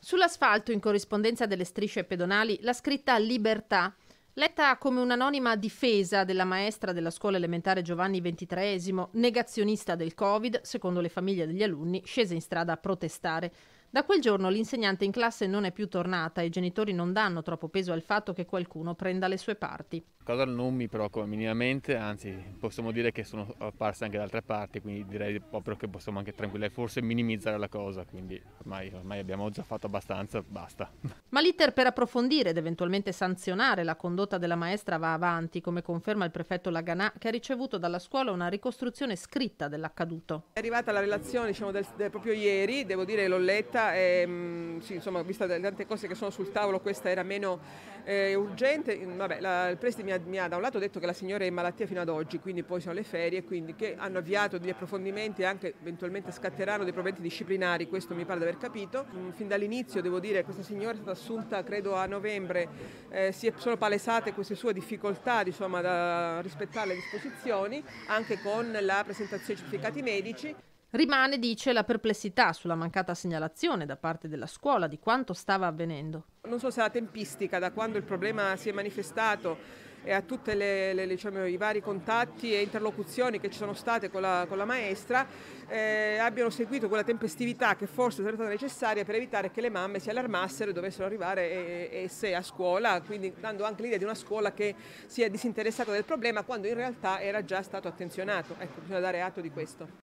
Sull'asfalto, in corrispondenza delle strisce pedonali, la scritta Libertà Letta come un'anonima difesa della maestra della scuola elementare Giovanni XXIII, negazionista del Covid, secondo le famiglie degli alunni, scese in strada a protestare. Da quel giorno l'insegnante in classe non è più tornata e i genitori non danno troppo peso al fatto che qualcuno prenda le sue parti. Cosa non mi preoccupa minimamente, anzi possiamo dire che sono apparse anche da altre parti, quindi direi proprio che possiamo anche tranquillare, forse minimizzare la cosa, quindi ormai, ormai abbiamo già fatto abbastanza, basta. Ma l'iter per approfondire ed eventualmente sanzionare la condotta della maestra va avanti, come conferma il prefetto Laganà, che ha ricevuto dalla scuola una ricostruzione scritta dell'accaduto. È arrivata la relazione diciamo, del, del, proprio ieri, devo dire l'ho letta e mm, sì, insomma, vista tante cose che sono sul tavolo, questa era meno eh, urgente. Vabbè, la, il preside mi ha mi ha da un lato detto che la signora è in malattia fino ad oggi, quindi poi sono le ferie, quindi che hanno avviato degli approfondimenti e anche eventualmente scatteranno dei provvedimenti disciplinari, questo mi pare di aver capito. Mm, fin dall'inizio devo dire che questa signora è stata assunta credo a novembre, eh, si sono palesate queste sue difficoltà insomma, da rispettare le disposizioni, anche con la presentazione di certificati medici. Rimane, dice, la perplessità sulla mancata segnalazione da parte della scuola di quanto stava avvenendo. Non so se la tempistica, da quando il problema si è manifestato e a tutti diciamo, i vari contatti e interlocuzioni che ci sono state con la, con la maestra eh, abbiano seguito quella tempestività che forse sarebbe stata necessaria per evitare che le mamme si allarmassero e dovessero arrivare esse a scuola, quindi dando anche l'idea di una scuola che si è disinteressata del problema quando in realtà era già stato attenzionato. Ecco, bisogna dare atto di questo.